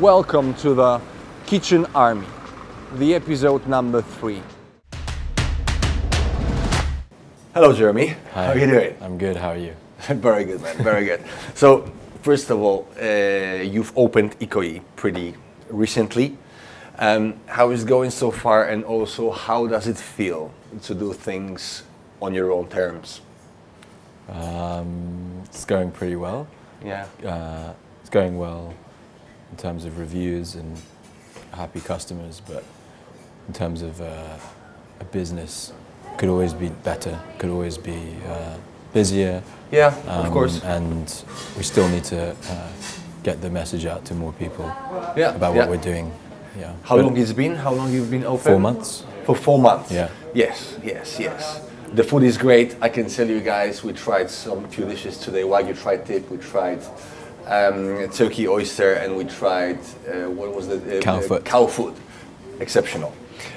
Welcome to the Kitchen Army, the episode number three. Hello, Jeremy. Hi. How are you doing? I'm good. How are you? very good, man. Very good. So, first of all, uh, you've opened Ikoyi pretty recently. Um, how is it going so far, and also how does it feel to do things on your own terms? Um, it's going pretty well. Yeah. Uh, it's going well in terms of reviews and happy customers, but in terms of uh, a business, could always be better. Could always be uh, busier. Yeah, um, of course. And we still need to uh, get the message out to more people Yeah. about yeah. what we're doing. Yeah. How But long it's been? How long you've been open? Four months. For four months. Yeah. Yes, yes, yes. The food is great. I can tell you guys, we tried some few dishes today. Wagyu tri tip, we tried um, turkey oyster, and we tried uh, what was the uh, Cow foot. Cow foot. Exceptional.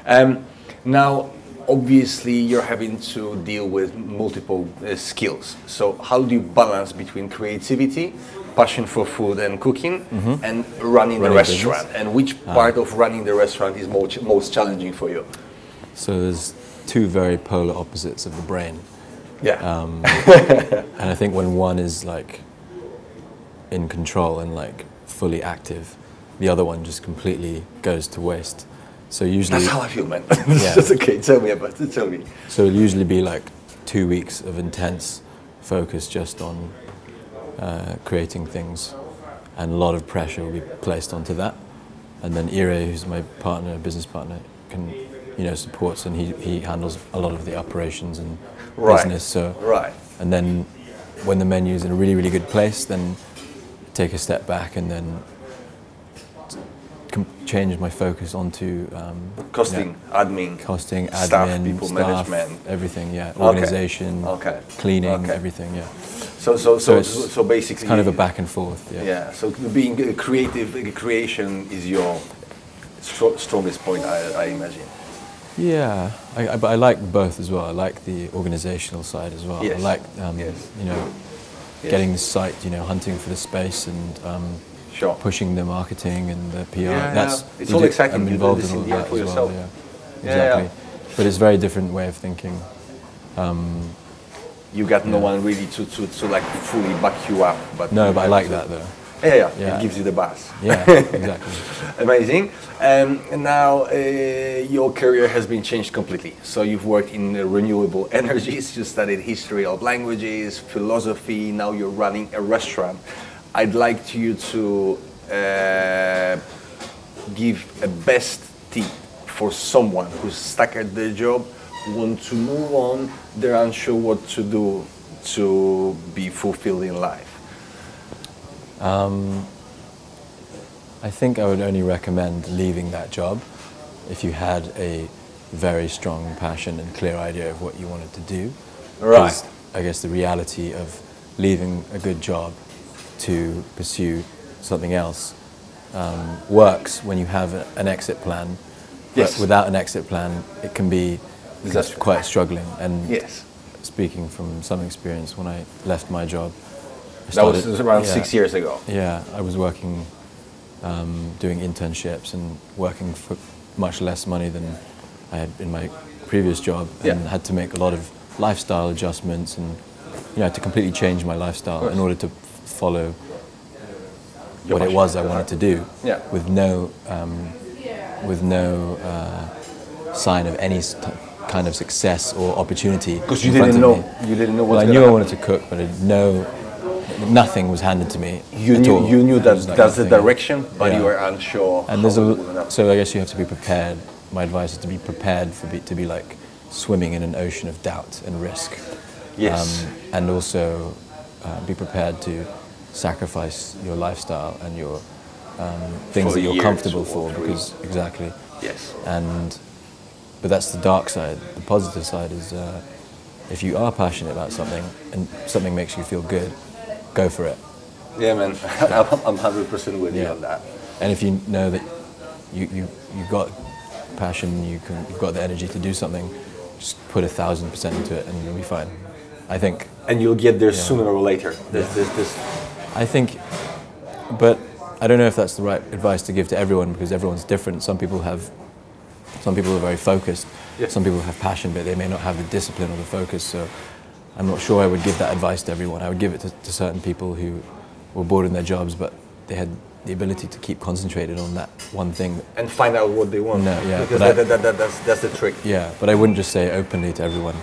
Um, now, obviously, you're having to deal with multiple uh, skills. So, how do you balance between creativity, passion for food and cooking, and running, the Mm-hmm. Running a business. restaurant? And which part of running the restaurant is most, most challenging for you? So there's two very polar opposites of the brain. Yeah. Um, and I think when one is like in control and like fully active, the other one just completely goes to waste. So usually, That's how I feel, man. Yeah. Okay. Tell me about it. Tell me. so it'll usually be like two weeks of intense focus just on uh, creating things, and a lot of pressure will be placed onto that. And then Ire, who's my partner, business partner, can you know supports and he, he handles a lot of the operations and Right. business. So Right. and then when the menu is in a really really good place, then take a step back and then change my focus onto um, Costing, admin, costing, admin, staff, people staff, management. everything. Yeah, organization, Okay. cleaning, Okay. everything. Yeah, So, so, so, so, so basically, it's kind of a back and forth. Yeah. Yeah. So being creative, creation is your stro- strongest point, I, I imagine. Yeah, I, I, but I like both as well. I like the organizational side as well. Yes. I like, um, Yes. you know, Yes. getting the site, you know, hunting for the space and um, Sure. pushing the marketing and the PR. Yeah, That's. It's all exciting. I'm involved in all in that for as yourself. well. Yeah, Yeah, yeah. exactly. But it's a very different way of thinking. You got no one really to, to, to like fully back you up. But No, but I like that though. Yeah, yeah, Yeah. It gives you the buzz. Yeah, exactly. Amazing. Um, and now uh, your career has been changed completely. So you've worked in uh, renewable energies, you studied history of languages, philosophy. Now you're running a restaurant. I'd like you to uh, give a best tip for someone who's stuck at their job, want to move on, they're unsure what to do to be fulfilled in life. I think I would only recommend leaving that job if you had a very strong passion and clear idea of what you wanted to do. Right. I guess the reality of leaving a good job to pursue something else um, works when you have a, an exit plan. Yes. But without an exit plan, it can be quite struggling. And Yes. speaking from some experience, when I left my job, I That was around yeah. six years ago. Yeah, I was working, um, doing internships and working for much less money than I had in my previous job, and Yeah. had to make a lot of lifestyle adjustments and you know, had to completely change my lifestyle in order to follow Your what it was I wanted to do. Yeah. With no, um, with no uh, sign of any kind of success or opportunity. Because you didn't know, me. you didn't know Well, I knew I wanted to cook, but I no, nothing was handed to me. You knew, all. you knew that like that's the direction, but Yeah. you were unsure. And there's a it would happen. so I guess you have to be prepared. My advice is to be prepared for be, to be like swimming in an ocean of doubt and risk. Yes. and also uh, be prepared to sacrifice your lifestyle and your um, things For that you're comfortable for for because exactly. yes. And but that's the dark side. The positive side is uh, if you are passionate about something and something makes you feel good, go for it. Yeah, man. I'm I'm 100% with you on that. And if you know that you you you've got passion, you can you've got the energy to do something, just put a thousand percent into it, and you'll be fine. I think. And you'll get there sooner or later. This, Yeah. this, this. I think, but I don't know if that's the right advice to give to everyone because everyone's different. Some people have, some people are very focused. Yeah. Some people have passion, but they may not have the discipline or the focus. So, I'm not sure I would give that advice to everyone. I would give it to, to certain people who were bored in their jobs, but they had the ability to keep concentrated on that one thing. And find out what they want. No, yeah, Because but I- that, that, that, that's, that's the trick. Yeah, but I wouldn't just say openly to everyone.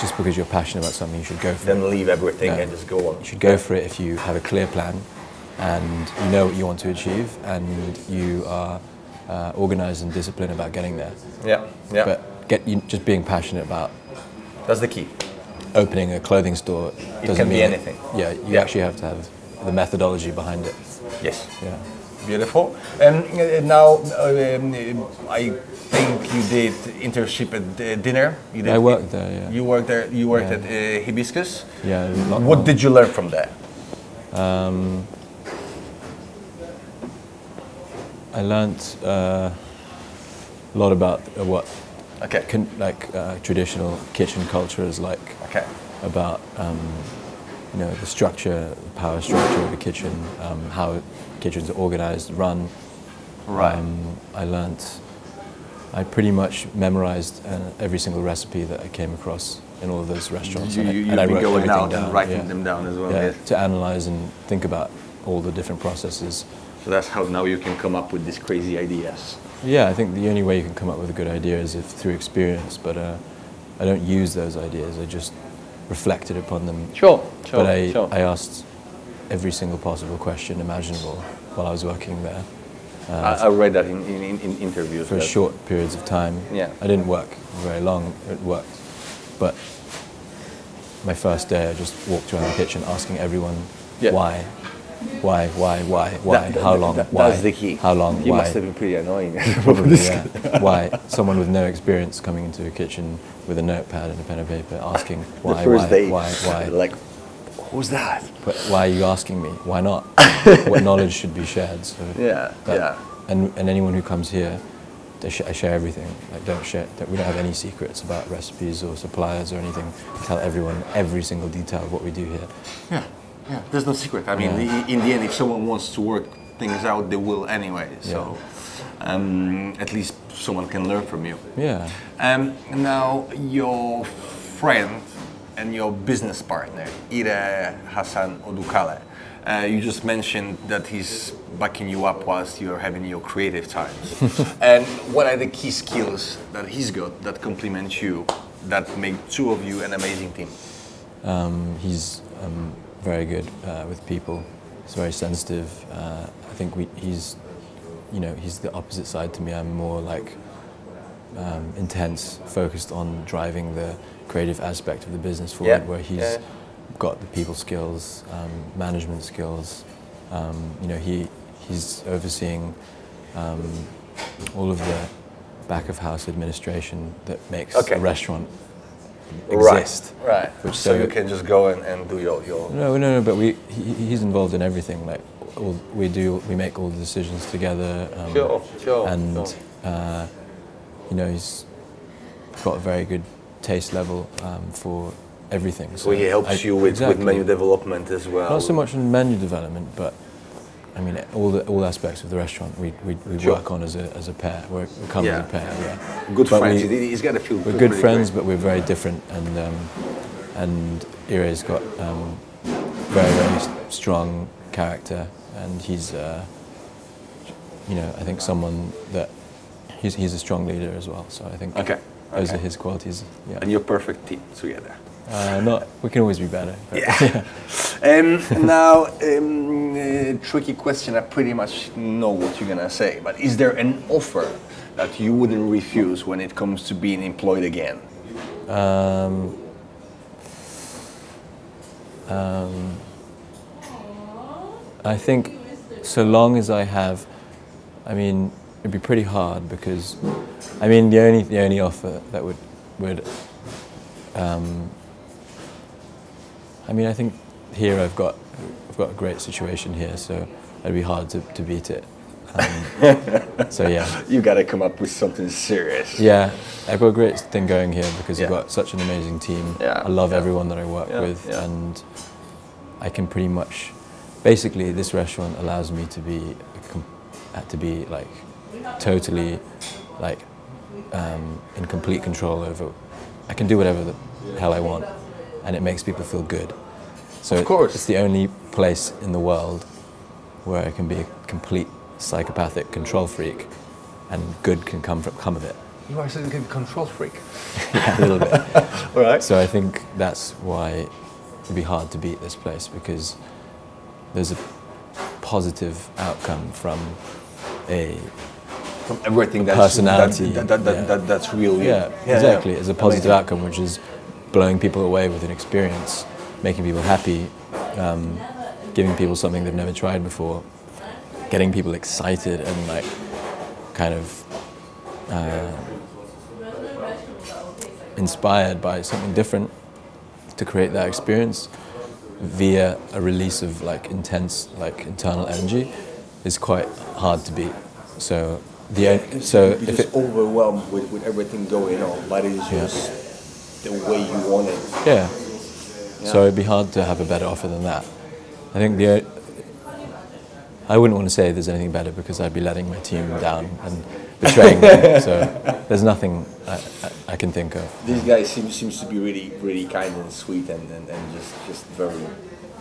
Just because you're passionate about something, you should go for it. Then leave everything No. and just go on. You should go for it if you have a clear plan and you know what you want to achieve and you are uh, organized and disciplined about getting there. Yeah, yeah. But get you, just being passionate about that's the key. Opening a clothing store doesn't can be mean anything. Yeah, you Yeah. actually have to have the methodology behind it. Yes. Yeah. Beautiful. And uh, now, um, I think you did internship at uh, dinner. You did, I worked there, yeah. You worked there. You worked Yeah. at uh, Hibiscus. Yeah. What did you learn from there? Um, I learned uh, a lot about what Okay. like uh, traditional kitchen culture is like. Okay. About um, you know the structure, the power structure of the kitchen, um, how kitchens are organized, run. Right. Um, I learnt. I pretty much memorized uh, every single recipe that I came across in all of those restaurants. You, and I- you, and you've I been going everything out and down, writing yeah. them down as well. Yeah, yes. to analyze and think about all the different processes. So that's how now you can come up with these crazy ideas. Yeah, I think the only way you can come up with a good idea is if through experience. But uh, I don't use those ideas. I just reflected upon them. Sure. sure. but I, I asked every single possible question imaginable while I was working there I, I read that in, in, in interviews. for short periods of time. Yeah. I didn't work very long. It worked, but my first day, I just walked around the kitchen asking everyone Yeah. why, why, why, why, why, That- how long, that- why, That's the key. how long, He why. must have been pretty annoying. Probably, yeah. Why someone with no experience coming into a kitchen with a notepad and a pen and paper asking why, the first why, day, why, why, like, who's that? But why are you asking me? Why not? what knowledge should be shared? So Yeah, that- yeah. And, and anyone who comes here, they sh- I share everything. Like don't share. Don't, we don't have any secrets about recipes or suppliers or anything. Tell everyone every single detail of what we do here. Yeah, yeah. There's no secret. I mean, Yeah. in the end, if someone wants to work things out, they will anyway. So, um, at least someone can learn from you. Yeah. Um, now, your friend and your business partner, Ire Hassan Odukale, uh, you just mentioned that he's backing you up whilst you're having your creative times. and what are the key skills that he's got that complement you, that make two of you an amazing team? Um, he's um, very good uh, with people. He's very sensitive. Uh, I think we, he's, you know, he's the opposite side to me. I'm more like um, intense, focused on driving the creative aspect of the business forward, Yeah, where he's yeah. got the people skills, um, management skills. Um, you know, he he's overseeing um, all of the back of house administration that makes Okay. a restaurant exist. Right. right. Which so so- you can just go and, and do your, your No, no, no. But we he, he's involved in everything. Like all, we do, we make all the decisions together. Um, Sure, sure, And sure. Uh, you know, he's got a very good taste level um, for everything. so he helps I- you with, exactly. with menu development as well. Not so much in menu development, but I mean all the all aspects of the restaurant we we, we Sure. work on as a as a pair. We're, we come Yeah. as a pair. Yeah. Good But friends. we- He- He's got to feel. we're good friends, great. but we're very different. And um, and Ire's got um, very very strong character, and he's uh, you know I think someone that he's he's a strong leader as well. So I think Okay, those okay. are his qualities. Yeah. And you're perfect team together. Uh, not we can always be better. Yeah. Um, now, um, uh, tricky question. I pretty much know what you're gonna say, but is there an offer that you wouldn't refuse when it comes to being employed again? Um, um, I think so long as I have, I mean, it'd be pretty hard because, I mean, the only the only offer that would would, um, I mean, I think here I've got I've got a great situation here, so it'd be hard to, to beat it. Um, so yeah. You gotta come up with something serious. Yeah, I've got a great thing going here because I've got such an amazing team. Yeah, I love yeah. everyone that I work Yeah, with, yeah. and I can pretty much basically, this restaurant allows me to be uh, to be like totally like um, in complete control over. I can do whatever the hell I want, and it makes people feel good. So Of it- course. it's the only place in the world where I can be a complete psychopathic control freak, and good can come from, come of it. You are a control freak. Yeah, a little bit. All right. So I think that's why it'd be hard to beat this place because there's a positive outcome from a From everything that's Personality, That, that, that, yeah. that, that's real. you. yeah, exactly. It's a positive Amazing. outcome, which is blowing people away with an experience, making people happy, um, giving people something they've never tried before, getting people excited and like kind of uh, inspired by something different to create that experience via a release of like intense like internal energy is quite hard to beat. So the so You're if just it, overwhelmed with, with everything going on, but it's just the way you want it. Yeah. So it'd be hard to have a better offer than that. I think the. I wouldn't want to say there's anything better because I'd be letting my team down and betraying them. So there's nothing I, I, I can think of. This guy seems seems to be really really kind and sweet and, and, and just just very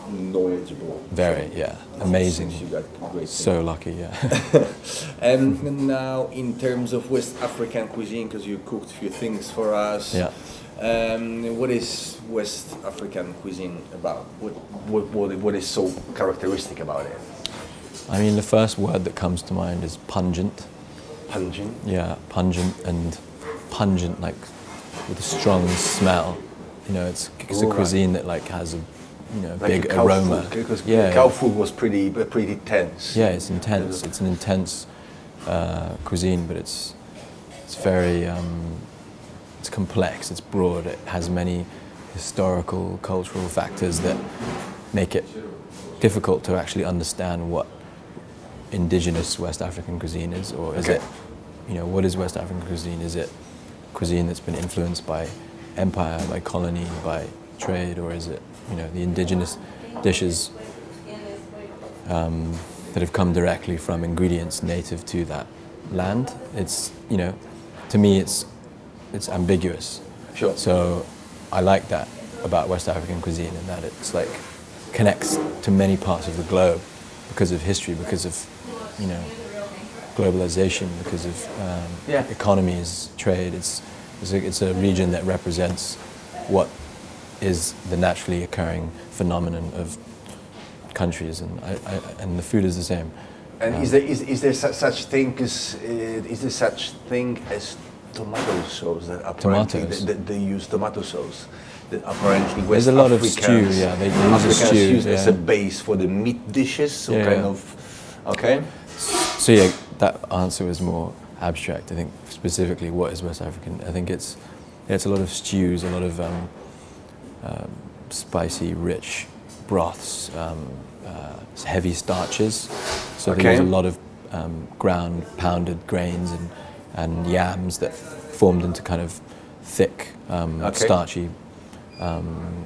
knowledgeable. Very, yeah, amazing. You got great. So lucky, yeah. and now, in terms of West African cuisine, because you cooked a few things for us. Yeah. Um, what is West African cuisine about? What, what, what, what is so characteristic about it? I mean, the first word that comes to mind is pungent. Pungent. Yeah, pungent and pungent, like with a strong smell. You know, it's, it's a cuisine that like has a you know Like big aroma. Food, because yeah, cow foot was pretty pretty tense. Yeah, it's intense. It's an intense uh, cuisine, but it's it's very um, it's complex. It's broad. It has many historical, cultural factors that make it difficult to actually understand what indigenous West African cuisine is, or is Okay. it, you know, what is West African cuisine? Is it cuisine that's been influenced by empire, by colony, by trade, or is it, you know, the indigenous dishes um, that have come directly from ingredients native to that land? It's, you know, to me, it's it's ambiguous. Sure. So I like that about West African cuisine in that it's like connects to many parts of the globe because of history, because of you know globalization, because of um, Yeah. economies, trade. It's it's a, it's a region that represents what is the naturally occurring phenomenon of countries, and I, I, and the food is the same. And is there is, is there su- such thing as uh, is there such thing as tomato sauce that apparently Tomatoes. They, they use tomato sauce that apparently West There's a lot of Africans, stew, yeah, they use stew, use as a base for the meat dishes. So Yeah, kind yeah. of okay. So yeah, that answer was more abstract. I think specifically what is West African. I think it's yeah, it's a lot of stews, a lot of um, um, spicy, rich broths, um, uh, heavy starches. So Okay. there's a lot of um, ground pounded grains and and yams that formed into kind of thick, um, Okay. starchy um,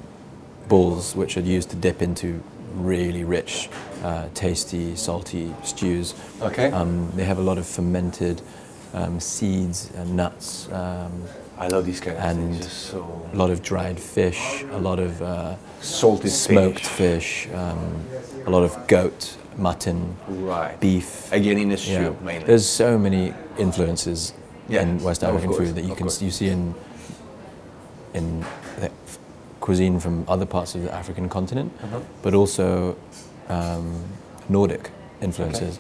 balls, which are used to dip into really rich, uh, tasty, salty stews. Okay. Um, they have a lot of fermented um, seeds and nuts, um, I love these kind of and things. So a lot of dried fish, a lot of uh, salted smoked fish. fish, um, a lot of goat, mutton, Right. beef. Again in a stew Yeah. mainly. There's so many influences Yeah, in West African food that you of can course. you see in in the cuisine from other parts of the African continent, Uh-huh. but also um, Nordic influences.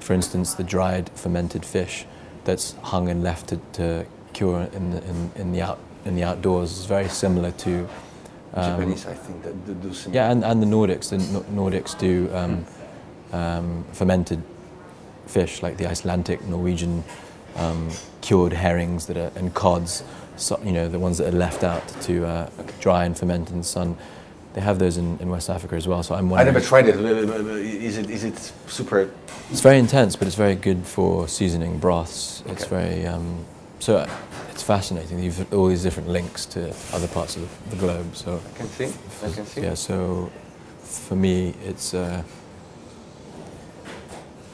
For instance, the dried fermented fish that's hung and left to, to cure in the, in, in the out in the outdoors is very similar to um, Japanese, I think that they do some. yeah, and, and the Nordics. The Nor- Nordics do um, um, fermented fish, like the Icelandic, Norwegian um, cured herrings that are and cods. So, you know, the ones that are left out to uh, dry and ferment in the sun. They have those in, in West Africa as well. So I'm I never tried it. Is it is it super? It's very intense, but it's very good for seasoning broths. It's very um, so. uh, It's fascinating. You've all these different links to other parts of the globe. So I can see. I can see. Yeah, so for me, it's uh,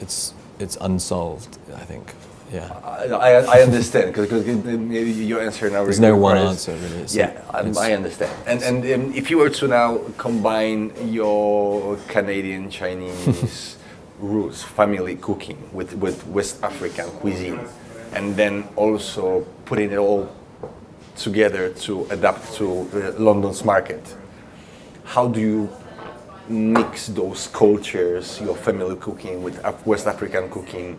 it's it's unsolved. I think. Yeah. I, I, understand because maybe your answer now. There's no one answer really. It's- yeah, I, I understand. And and um, if you were to now combine your Canadian Chinese roots, family cooking with with West African cuisine, and then also putting it all together to adapt to the London's market, how do you mix those cultures, your family cooking with West African cooking,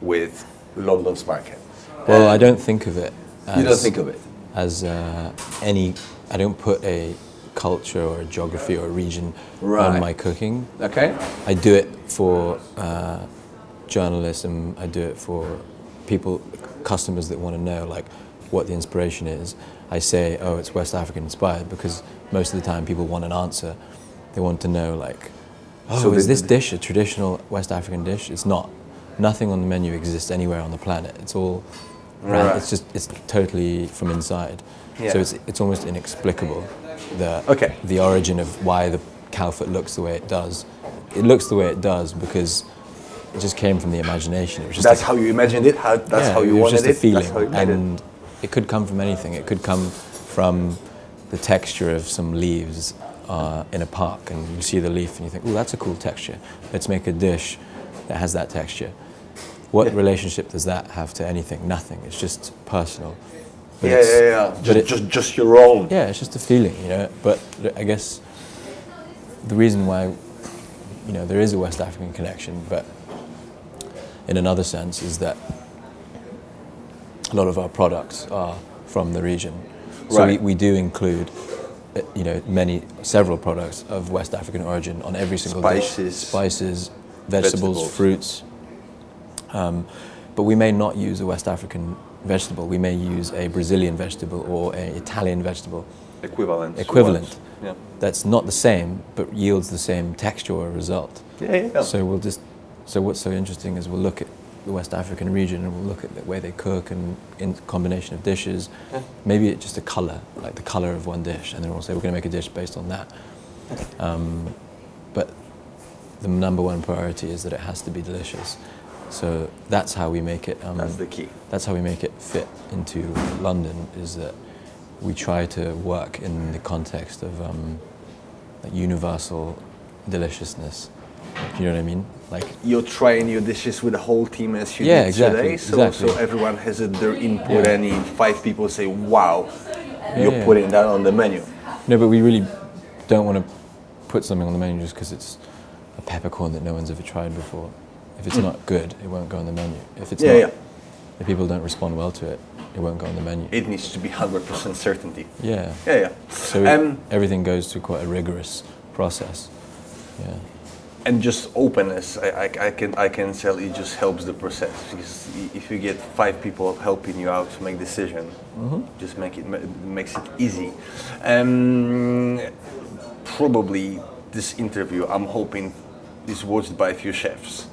with London's market? Well, I don't think of it. As, You don't think of it. as uh, any. I don't put a culture or a geography or a region Right. on my cooking. Okay. I do it for uh, journalism. I do it for people, customers that want to know like what the inspiration is. I say, oh, it's West African inspired because most of the time people want an answer. They want to know like, oh, So is this dish a traditional West African dish? It's not. Nothing on the menu exists anywhere on the planet. It's all. Right. It's just it's totally from inside. Yeah. So it's it's almost inexplicable the Okay. the origin of why the cow foot looks the way it does. It looks the way it does because it just came from the imagination. It was just That's a, how you imagined it. How, that's yeah, how you it was wanted just it. a feeling, That's how you made and it. could come from anything. It could come from the texture of some leaves uh, in a park, and you see the leaf and you think, "Oh, that's a cool texture. Let's make a dish that has that texture." What Yeah. relationship does that have to anything? Nothing. It's just personal. But Yeah, yeah, yeah. Just, it- just, just your own. yeah, it's just a feeling, you know. But I guess the reason why, you know, there is a West African connection, but in another sense, is that a lot of our products are from the region. So Right. we, we do include, uh, you know, many, several products of West African origin on every single Spices. dish. Spices, vegetables, Vegetables. fruits. Um, but we may not use a West African vegetable. We may use a Brazilian vegetable or an Italian vegetable Equivalent. equivalent. Yeah. That's not the same, but yields the same texture or result. Yeah, yeah. yeah. So we'll just. So what's so interesting is we'll look at the West African region and we'll look at the way they cook and in combination of dishes. Yeah. Maybe it's just a color, like the color of one dish, and then we'll say we're going to make a dish based on that. Um, but the number one priority is that it has to be delicious. So that's how we make it. Um, That's the key. that's how we make it fit into London is that we try to work in the context of um, universal deliciousness. You know what I mean? Like You're trying your dishes with the whole team as you Yeah, did exactly, today, so, exactly. so everyone has their input, Yeah. and if five people say, "Wow, you're yeah. putting that on the menu," no, but we really don't want to put something on the menu just because it's a peppercorn that no one's ever tried before. If it's not good, it won't go on the menu. If it's. Yeah, not, yeah. if people don't respond well to it, it won't go on the menu. it needs to be hundred percent certainty. yeah. Yeah, yeah. So Um, everything goes through quite a rigorous process. Yeah. And just openness, I, I, I can I can tell it just helps the process because if you get five people helping you out to make decision, Mm-hmm. just make it makes it easy. Um, probably this interview, I'm hoping, is watched by a few chefs.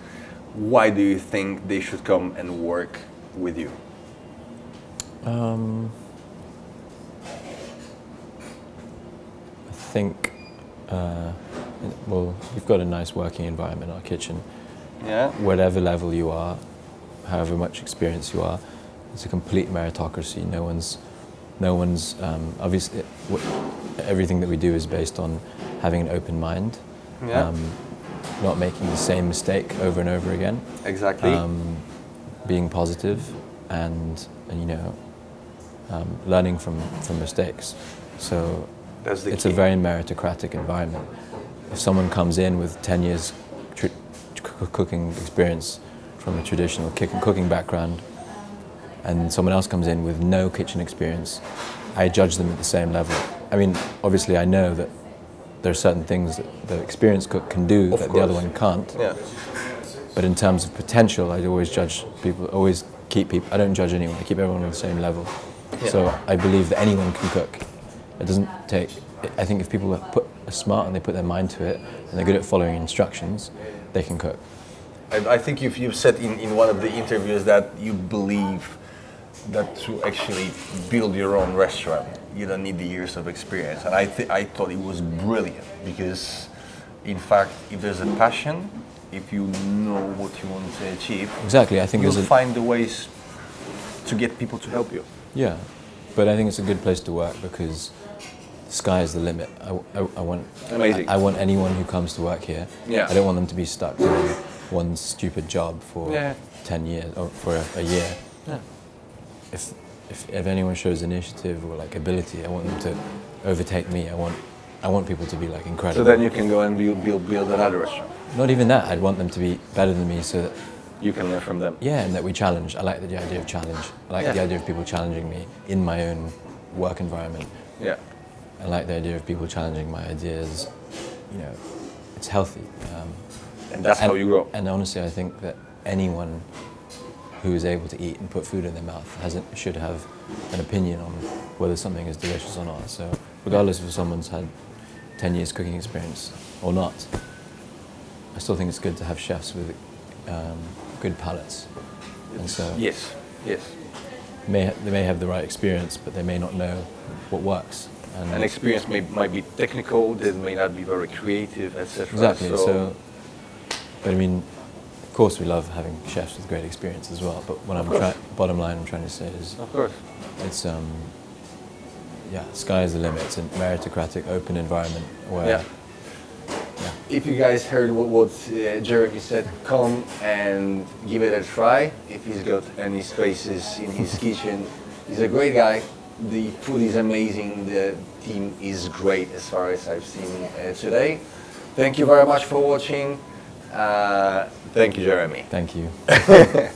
Why do you think they should come and work with you? Um, I think, uh, well, we've got a nice working environment our kitchen. Yeah. Whatever level you are, however much experience you are, it's a complete meritocracy. No one's, no one's, um, obviously, everything that we do is based on having an open mind, Yeah. um, not making the same mistake over and over again Exactly. um, being positive and, and you know um, learning from, from mistakes. So That's the it's key. a very meritocratic environment. If someone comes in with 10 years cooking experience from a traditional kick- cooking background and someone else comes in with no kitchen experience, I judge them at the same level. I mean, obviously I know that there are certain things that the experienced cook can do Of that the other one can't. yeah. But in terms of potential, I always judge people, always keep people, I don't judge anyone, I keep everyone on the same level. Yeah. So I believe that anyone can cook. It doesn't take, I think if people are, put, are smart and they put their mind to it and they're good at following instructions, they can cook. I, I think you've, you've said in, in one of the interviews that you believe that to actually build your own restaurant, you don't need the years of experience. And I, th- I thought it was brilliant because In fact, if there's a passion, if you know what you want to achieve, Exactly. I think you'll find the ways to get people to help you. yeah, but I think it's a good place to work because sky is the limit. I, I, I want Amazing. I, I want anyone who comes to work here. Yeah. I don't want them to be stuck doing one stupid job for Yeah. ten years or for a, a year. Yeah. If, if if anyone shows initiative or like ability, I want them to overtake me. I want I want people to be like incredible. So then you can go and build, build, build another restaurant. Not even that. I'd want them to be better than me, so that You can learn from them. yeah, and that we challenge. I like the idea of challenge. I like the idea of people challenging me in my own work environment. Yeah. I like the idea of people challenging my ideas. You know, it's healthy. Um, And that's and, how you grow. And honestly, I think that anyone who is able to eat and put food in their mouth has should have an opinion on whether something is delicious or not. So, regardless if someone's had 10 years cooking experience or not, I still think it's good to have chefs with um, good palates. And so, Yes. Yes. may, they may have the right experience, but they may not know what works. And An experience may, might be technical, they may not be very creative, etc. Exactly. So, but I mean, of course, we love having chefs with great experience as well. But what I'm trying, bottom line, I'm trying to say is, of course. it's um, yeah, sky is the limit. It's a meritocratic, open environment where Yeah. If you guys heard what, what uh, Jeremy said, come and give it a try. If he's got any spaces in his kitchen, he's a great guy. The food is amazing. The team is great as far as I've seen uh, today. Thank you very much for watching. Uh, thank you, Jeremy. Thank you.